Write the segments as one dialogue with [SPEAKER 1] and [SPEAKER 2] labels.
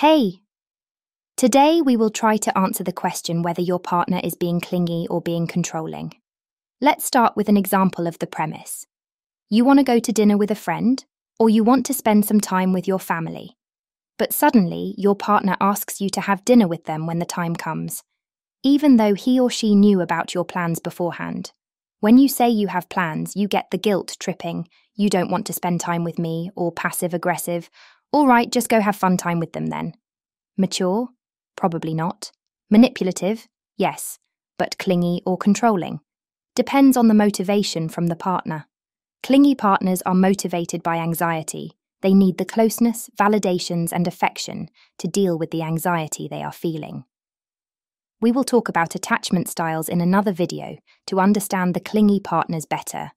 [SPEAKER 1] Hey! Today we will try to answer the question whether your partner is being clingy or being controlling. Let's start with an example of the premise. You want to go to dinner with a friend, or you want to spend some time with your family. But suddenly, your partner asks you to have dinner with them when the time comes, even though he or she knew about your plans beforehand. When you say you have plans, you get the guilt tripping, you don't want to spend time with me, or passive aggressive, all right, just go have fun time with them then. Mature? Probably not. Manipulative? Yes, but clingy or controlling? Depends on the motivation from the partner. Clingy partners are motivated by anxiety. They need the closeness, validations, and affection to deal with the anxiety they are feeling. We will talk about attachment styles in another video to understand the clingy partners better.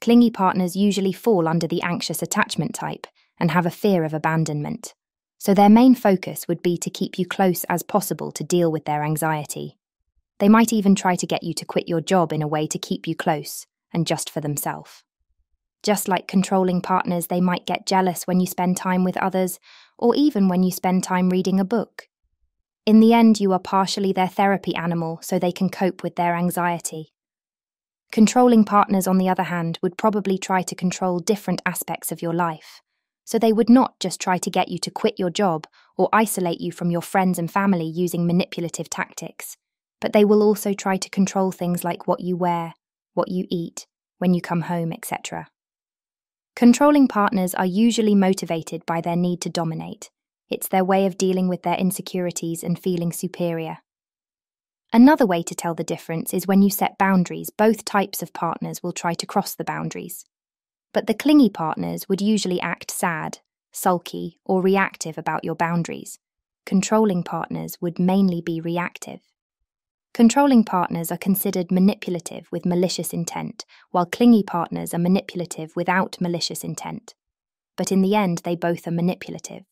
[SPEAKER 1] Clingy partners usually fall under the anxious attachment type and have a fear of abandonment. So their main focus would be to keep you close as possible to deal with their anxiety. They might even try to get you to quit your job in a way to keep you close and just for themselves. Just like controlling partners, they might get jealous when you spend time with others, or even when you spend time reading a book. In the end, you are partially their therapy animal so they can cope with their anxiety. Controlling partners, on the other hand, would probably try to control different aspects of your life. So they would not just try to get you to quit your job or isolate you from your friends and family using manipulative tactics, but they will also try to control things like what you wear, what you eat, when you come home, etc. Controlling partners are usually motivated by their need to dominate. It's their way of dealing with their insecurities and feeling superior. Another way to tell the difference is when you set boundaries, both types of partners will try to cross the boundaries. But the clingy partners would usually act sad, sulky, or reactive about your boundaries. Controlling partners would mainly be reactive. Controlling partners are considered manipulative with malicious intent, while clingy partners are manipulative without malicious intent. But in the end, they both are manipulative.